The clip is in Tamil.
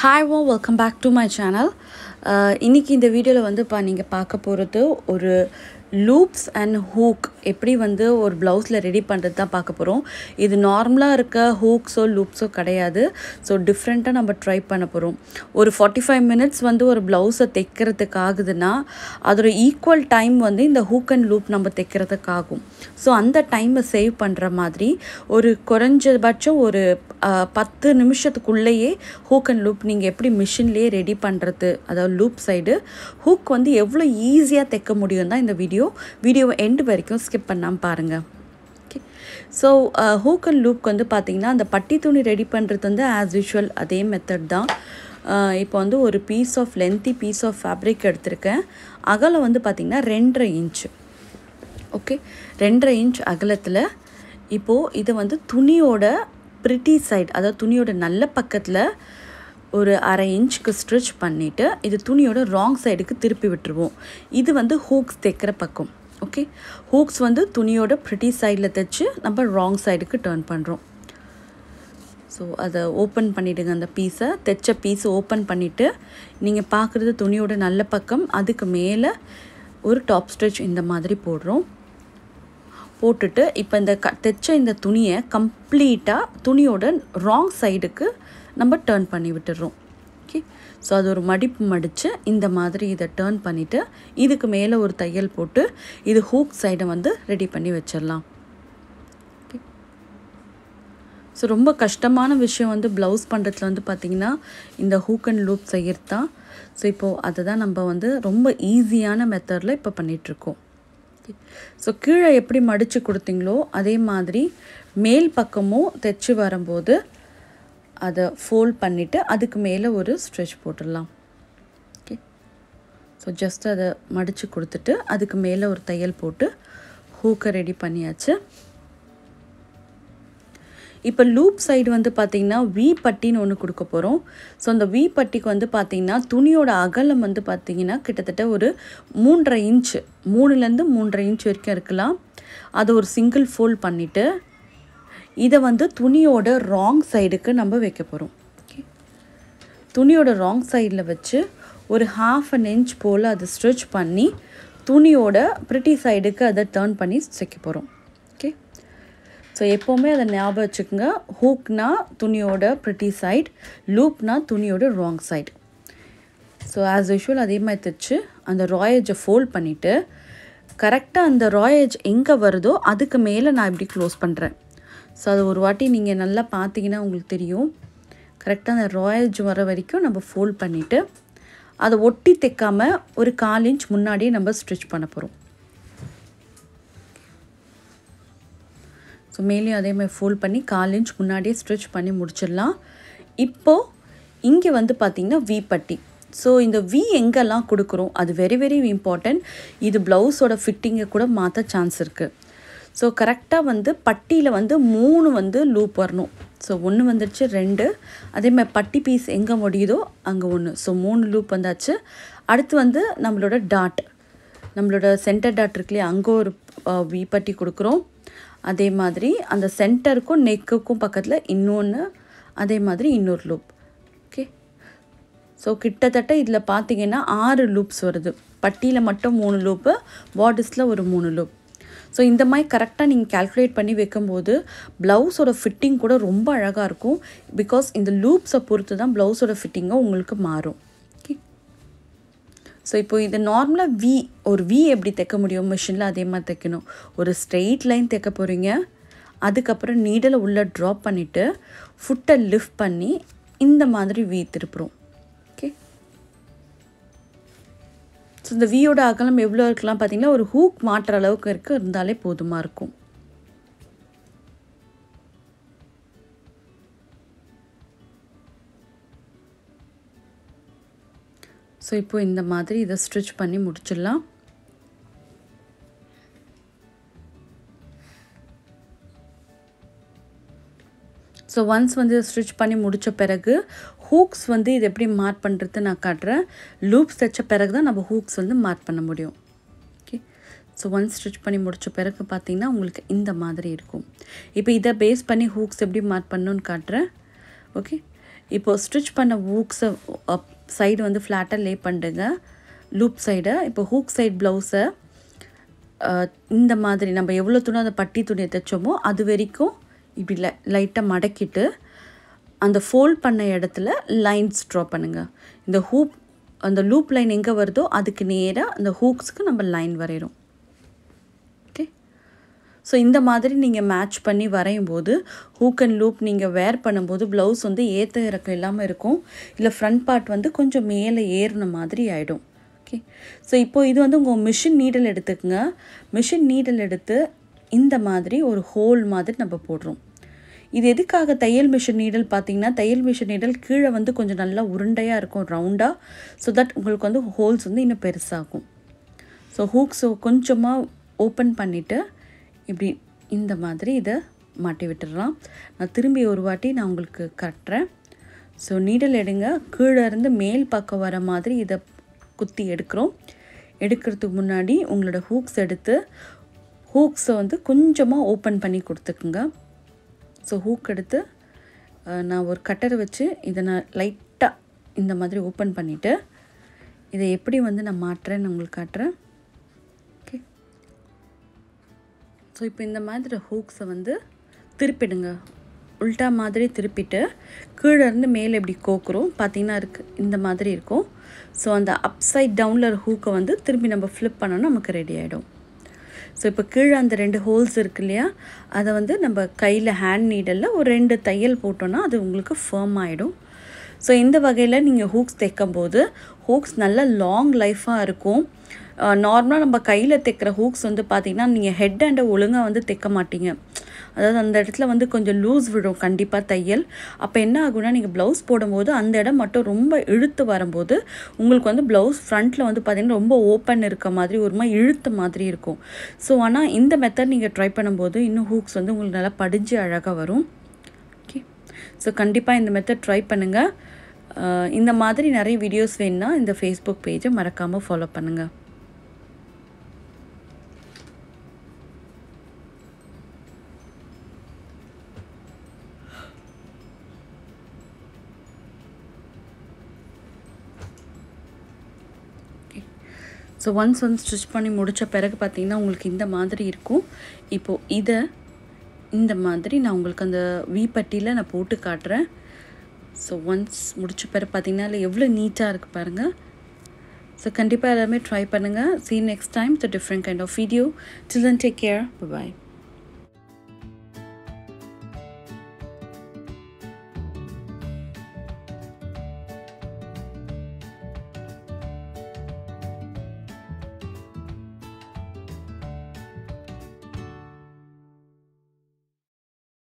Hi oh welcome back to my channel இன்றைக்கி இந்த வீடியோவில் வந்து இப்போ நீங்கள் பார்க்க போகிறது ஒரு லூப்ஸ் அண்ட் ஹூக் எப்படி வந்து ஒரு ப்ளவுஸில் ரெடி பண்ணுறது தான் பார்க்க போகிறோம். இது நார்மலாக இருக்க ஹூக்ஸோ லூப்ஸோ கிடையாது. ஸோ டிஃப்ரெண்ட்டாக நம்ம ட்ரை பண்ண போகிறோம். ஒரு ஃபார்ட்டி ஃபைவ் மினிட்ஸ் வந்து ஒரு ப்ளவுஸை தைக்கிறதுக்கு ஆகுதுன்னா அதோட ஈக்குவல் டைம் வந்து இந்த ஹூக் அண்ட் லூப் நம்ம தைக்கிறதுக்கு ஆகும். ஸோ அந்த டைமை சேவ் பண்ணுற மாதிரி ஒரு குறைஞ்சபட்சம் ஒரு பத்து நிமிஷத்துக்குள்ளேயே ஹூக் அண்ட் லூப் நீங்கள் எப்படி மிஷின்லேயே ரெடி பண்ணுறது அதாவது லூப் சைடு ஹூக் வந்து எவ்வளோ ஈஸியாக தைக்க முடியும் தான் இந்த வீடியோ வீடியோ எண்டு வரைக்கும் ஸ்கிப் பண்ணாமல் பாருங்கள் okay so hook and loop வந்து பார்த்திங்கன்னா அந்த பட்டி துணி ரெடி பண்ணுறது வந்து ஆஸ் யூஷுவல் அதே மெத்தட் தான். Uh, இப்போ வந்து ஒரு piece of lengthy piece of fabric எடுத்திருக்கேன். அகலம் வந்து பார்த்திங்கன்னா ரெண்டரை இன்ச்சு ஓகே ரெண்டரை இன்ச் அகலத்தில் இப்போது இதை வந்து துணியோட ப்ரிட்டி சைட் அதாவது துணியோட நல்ல பக்கத்தில் ஒரு அரை இன்ச்சுக்கு ஸ்ட்ரிச் பண்ணிவிட்டு இது துணியோட ராங் சைடுக்கு திருப்பி விட்டுருவோம். இது வந்து ஹூக்ஸ் தைக்கிற பக்கம். ஓகே ஹூக்ஸ் வந்து துணியோட ப்ரிட்டி சைடில் தைச்சு நம்ம ராங் சைடுக்கு டேர்ன் பண்ணுறோம் ஸோ அதை ஓப்பன் பண்ணிவிடுங்க அந்த பீஸை தைச்ச பீஸை ஓப்பன் பண்ணிவிட்டு நீங்கள் பார்க்குறது துணியோட நல்ல பக்கம். அதுக்கு மேலே ஒரு டாப் ஸ்டிச் இந்த மாதிரி போடுறோம். போட்டுட்டு இப்போ இந்த க தைச்ச இந்த துணியை கம்ப்ளீட்டாக துணியோட ராங் சைடுக்கு நம்ம டேர்ன் பண்ணி விட்டுடுறோம் ஸோ அது ஒரு மடிப்பு மடித்து இந்த மாதிரி இதை டேர்ன் பண்ணிவிட்டு இதுக்கு மேலே ஒரு தையல் போட்டு இது ஹூக் சைடை வந்து ரெடி பண்ணி வச்சிடலாம். ஸோ ரொம்ப கஷ்டமான விஷயம் வந்து ப்ளவுஸ் பண்ணுறதுல வந்து பார்த்திங்கன்னா இந்த ஹூக் அண்ட் லூப் செய்கிறது தான். ஸோ இப்போது அதை தான் நம்ம வந்து ரொம்ப ஈஸியான மெத்தடில் இப்போ பண்ணிகிட்ருக்கோம் ஸோ கீழே எப்படி மடித்து கொடுத்தீங்களோ அதே மாதிரி மேல் பக்கமும் தைச்சி வரும்போது அதை ஃபோல்ட் பண்ணிவிட்டு அதுக்கு மேலே ஒரு ஸ்ட்ரெச் போட்டுடலாம். ஓகே ஸோ ஜஸ்ட் அதை மடித்து கொடுத்துட்டு அதுக்கு மேலே ஒரு தையல் போட்டு ஹூக்கை ரெடி பண்ணியாச்சு. இப்போ லூப் சைடு வந்து பார்த்திங்கன்னா வி பட்டின்னு ஒன்று கொடுக்க போகிறோம் ஸோ அந்த வி பட்டிக்கு வந்து பார்த்திங்கன்னா துணியோட அகலம் வந்து பார்த்திங்கன்னா கிட்டத்தட்ட ஒரு மூன்றரை இன்ச்சு மூணுலேருந்து மூன்றரை இன்ச் வரைக்கும் இருக்கலாம். அதை ஒரு சிங்கிள் ஃபோல்ட் பண்ணிவிட்டு இதை வந்து துணியோட ராங் சைடுக்கு நம்ம வைக்க போகிறோம் ஓகே துணியோட ராங் சைடில் வச்சு ஒரு ஹாஃப் அன் இன்ச் போல் அதை ஸ்ட்ரெச் பண்ணி துணியோட பிரிட்டி சைடுக்கு அதை டேர்ன் பண்ணி தைக்க போகிறோம் ஓகே ஸோ எப்போவுமே அதை ஞாபகம் வச்சுக்கோங்க. ஹூக்னா துணியோட பிரிட்டி சைட் லூப்னா துணியோட wrong side so as usual அதே மாதிரி தைச்சு அந்த ராயேஜை ஃபோல்ட் பண்ணிவிட்டு கரெக்டாக அந்த ராயேஜ் எங்கே வருதோ அதுக்கு மேலே நான் இப்படி க்ளோஸ் பண்ணுறேன் ஸோ அது ஒரு வாட்டி நீங்கள் நல்லா பார்த்தீங்கன்னா உங்களுக்கு தெரியும். கரெக்டாக அந்த ராயல் வர வரைக்கும் நம்ம ஃபோல்ட் பண்ணிவிட்டு அதை ஒட்டி தைக்காமல் ஒரு கால் இன்ச் முன்னாடியே நம்ம ஸ்டிச் பண்ண போகிறோம் ஸோ மேலேயும் அதே மாதிரி ஃபோல்ட் பண்ணி கால் இன்ச் முன்னாடியே ஸ்ட்ரிச் பண்ணி முடிச்சிடலாம். இப்போது இங்கே வந்து பார்த்திங்கன்னா வி பட்டி. ஸோ இந்த வி எங்கெல்லாம் கொடுக்குறோம்? அது வெரி வெரி இம்பார்ட்டண்ட் இது ப்ளவுஸோட ஃபிட்டிங்கை கூட மாற்ற சான்ஸ் இருக்குது ஸோ கரெக்டாக வந்து பட்டியில் வந்து மூணு வந்து லூப் வரணும். ஸோ ஒன்று வந்துடுச்சு ரெண்டு. அதே மாதிரி பட்டி பீஸ் எங்கே முடியுதோ அங்கே ஒன்று ஸோ மூணு லூப் வந்தாச்சு. அடுத்து வந்து நம்மளோட டாட் நம்மளோட சென்டர் டாட் இருக்குல்லையே அங்கே ஒரு வி பட்டி கொடுக்குறோம். அதே மாதிரி அந்த சென்டருக்கும் நெக்குக்கும் பக்கத்தில் இன்னொன்று அதே மாதிரி இன்னொரு லூப் ஓகே ஸோ கிட்டத்தட்ட இதில் பார்த்தீங்கன்னா ஆறு லூப்ஸ் வருது. பட்டியில் மட்டும் மூணு லூப்பு பாடிஸில் ஒரு மூணு லூப் ஸோ இந்த மாதிரி கரெக்டாக நீங்கள் கால்குலேட் பண்ணி வைக்கும்போது ப்ளவுஸோட ஃபிட்டிங் கூட ரொம்ப அழகாக இருக்கும். பிகாஸ் இந்த லூப்ஸை பொறுத்து தான் ப்ளவுஸோட ஃபிட்டிங்கும் உங்களுக்கு மாறும். ஓகே ஸோ இப்போ இது நார்மலாக வி ஒரு வி எப்படி தைக்க முடியும்? மிஷினில் அதே மாதிரி தைக்கணும். ஒரு ஸ்ட்ரெயிட் லைன் தைக்க போகிறீங்க அதுக்கப்புறம் நீடலை உள்ளே ட்ராப் பண்ணிவிட்டு ஃபுட்டை லிஃப்ட் பண்ணி இந்த மாதிரி வி திருப்புறோம். ஸோ இந்த வியோட அகலம் எவ்வளோ இருக்கலாம் பார்த்தீங்கன்னா ஒரு ஹூக் மாட்டுற அளவுக்கு இருக்குது இருந்தாலே போதுமாக இருக்கும். ஸோ இப்போ இந்த மாதிரி இதை ஸ்டிச் பண்ணி முடிச்சிடலாம். ஸோ ஒன்ஸ் வந்து ஸ்டிச் பண்ணி முடித்த பிறகு ஹூக்ஸ் வந்து இது எப்படி மார்க் பண்ணுறது நான் காட்டுறேன். லூப்ஸ் தைச்ச பிறகு தான் நம்ம ஹூக்ஸ் வந்து மார்க் பண்ண முடியும். ஓகே ஸோ ஒன்ஸ் ஸ்டிச் பண்ணி முடித்த பிறகு பார்த்தீங்கன்னா உங்களுக்கு இந்த மாதிரி இருக்கும். இப்போ இதை பேஸ் பண்ணி ஹூக்ஸ் எப்படி மார்க் பண்ணணும்னு காட்டுறேன். ஓகே இப்போது ஸ்டிச் பண்ண ஹூக்ஸை சைடு வந்து ஃப்ளாட்டாக லே பண்ணுங்க. லூப் சைடை இப்போ ஹூக் சைட் ப்ளவுஸை இந்த மாதிரி நம்ம எவ்வளோ துணி அந்த பட்டி துணியை தைச்சோமோ அது வரைக்கும் இப்படி லை லைட்டாக மடக்கிட்டு அந்த ஃபோல்ட் பண்ண இடத்துல லைன்ஸ் ட்ரா பண்ணுங்கள் இந்த ஹூப் அந்த லூப் லைன் எங்கே வருதோ அதுக்கு நேராக அந்த ஹூக்ஸ்க்கு நம்ம லைன் வரைகிறோம் ஓகே ஸோ இந்த மாதிரி நீங்கள் மேட்ச் பண்ணி வரையும் போது ஹூக் அண்ட் லூப் நீங்கள் வேர் பண்ணும்போது ப்ளவுஸ் வந்து ஏற்ற இறக்கம் இல்லாமல் இருக்கும். இல்லை ஃப்ரண்ட் பார்ட் வந்து கொஞ்சம் மேலே ஏறின மாதிரி ஆகிடும் ஓகே ஸோ இப்போது இது வந்து உங்கள் மிஷின் நீடல் எடுத்துக்கோங்க. மிஷின் நீடல் எடுத்து இந்த மாதிரி ஒரு ஹோல் மாதிரி நம்ம போடுறோம். இது எதுக்காக தையல் மிஷின் நீடல் பார்த்தீங்கன்னா தையல் மிஷின் நீடல் கீழே வந்து கொஞ்சம் நல்லா உருண்டையாக இருக்கும் ரவுண்டாக ஸோ தட் உங்களுக்கு வந்து ஹோல்ஸ் வந்து இன்னும் பெருசாகும். ஸோ ஹூக்ஸை கொஞ்சமாக ஓப்பன் பண்ணிவிட்டு இப்படி இந்த மாதிரி இதை மாட்டி விட்டுடலாம். நான் திரும்பி ஒரு வாட்டி நான் உங்களுக்கு கட்டுறேன். ஸோ நீடல் எடுங்க. கீழே இருந்து மேல் பக்கம் வர மாதிரி இதை குத்தி எடுக்கிறோம். எடுக்கிறதுக்கு முன்னாடி உங்களோட ஹூக்ஸ் எடுத்து ஹூக்ஸை வந்து கொஞ்சமாக ஓப்பன் பண்ணி கொடுத்துக்குங்க. ஸோ ஹூக் எடுத்து நான் ஒரு கட்டரை வச்சு இதை நான் லைட்டாக இந்த மாதிரி ஓப்பன் பண்ணிவிட்டு இதை எப்படி வந்து நான் மாட்டுறேன்னு உங்களுக்கு காட்டுறேன். ஓகே ஸோ இப்போ இந்த மாதிரி ஹூக்ஸை வந்து திருப்பிடுங்க. உல்ட்டா மாதிரி திருப்பிட்டு கீழே இருந்து மேலே இப்படி கோக்குறோம். பார்த்தீங்கன்னா இருக்குது இந்த மாதிரி இருக்கும். ஸோ அந்த அப் சைட் டவுனில் ஹூக்கை வந்து திரும்பி நம்ம ஃப்ளிப் பண்ணோன்னா நமக்கு ரெடி ஆகிடும் ஸோ இப்போ கீழே அந்த ரெண்டு ஹோல்ஸ் இருக்கு இல்லையா? அதை வந்து நம்ம கையில் ஹேண்ட் நீடலில் ஒரு ரெண்டு தையல் போட்டோன்னா அது உங்களுக்கு ஃபேம் ஆகிடும் ஸோ இந்த வகையில் நீங்கள் ஹூக்ஸ் தைக்கும்போது ஹூக்ஸ் நல்ல லாங் லைஃபாக இருக்கும். நார்மலாக நம்ம கையில் தைக்கிற ஹூக்ஸ் வந்து பார்த்திங்கன்னா நீங்கள் ஹெட் அண்டை ஒழுங்காக வந்து தைக்க மாட்டீங்க. அதாவது அந்த இடத்துல வந்து கொஞ்சம் லூஸ் விடும். கண்டிப்பாக தையல். அப்போ என்ன ஆகும்னா நீங்கள் ப்ளவுஸ் போடும்போது அந்த இடம் மட்டும் ரொம்ப இழுத்து வரும்போது உங்களுக்கு வந்து ப்ளவுஸ் ஃப்ரண்ட்டில் வந்து பார்த்திங்கன்னா ரொம்ப ஓப்பன் இருக்க மாதிரி ஒரு மாதிரி இழுத்த மாதிரி இருக்கும். ஸோ ஆனால் இந்த மெத்தட் நீங்கள் ட்ரை பண்ணும்போது இன்னும் ஹூக்ஸ் வந்து உங்களுக்கு நல்லா படிஞ்சு அழகாக வரும். ஓகே ஸோ கண்டிப்பாக இந்த மெத்தட் ட்ரை பண்ணுங்கள் இந்த மாதிரி நிறைய வீடியோஸ் வேணுன்னா இந்த ஃபேஸ்புக் பேஜை மறக்காமல் ஃபாலோ பண்ணுங்கள் ஸோ ஒன்ஸ் வந்து ஸ்டிச் பண்ணி முடித்த பிறகு பார்த்திங்கன்னா உங்களுக்கு இந்த மாதிரி இருக்கும். இப்போது இதை இந்த மாதிரி நான் உங்களுக்கு அந்த வீப்பட்டியில் நான் போட்டு காட்டுறேன். ஸோ ஒன்ஸ் முடித்த பிறகு பார்த்திங்கன்னா அதில் எவ்வளோ நீட்டாக இருக்குது பாருங்கள் ஸோ கண்டிப்பாக எல்லாருமே ட்ரை பண்ணுங்கள் see next time the different kind of video till take care bye